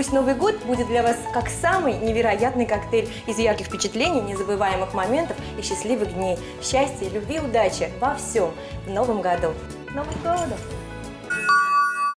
Пусть Новый год будет для вас как самый невероятный коктейль из ярких впечатлений, незабываемых моментов и счастливых дней. Счастья, любви, удачи во всем в новом году. Новым годом!